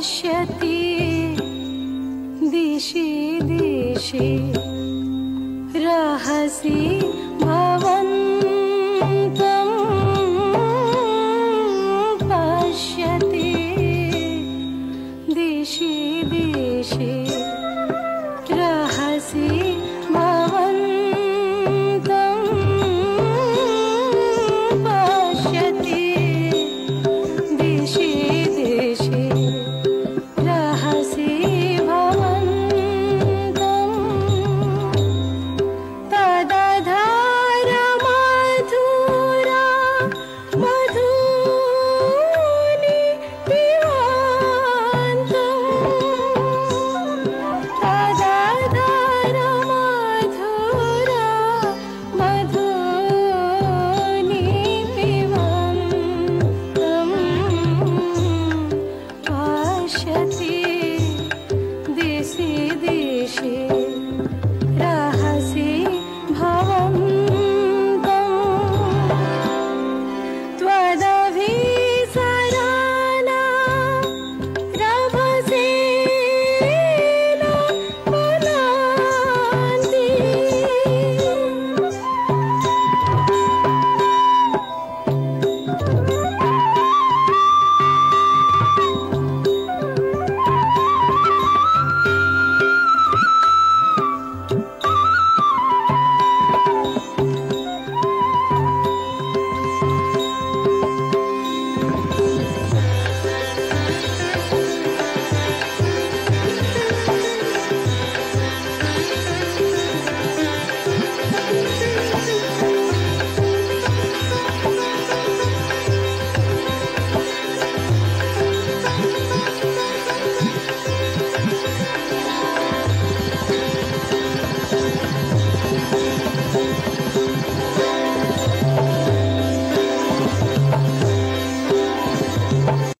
पश्यति। दिशि दिशि। रहसि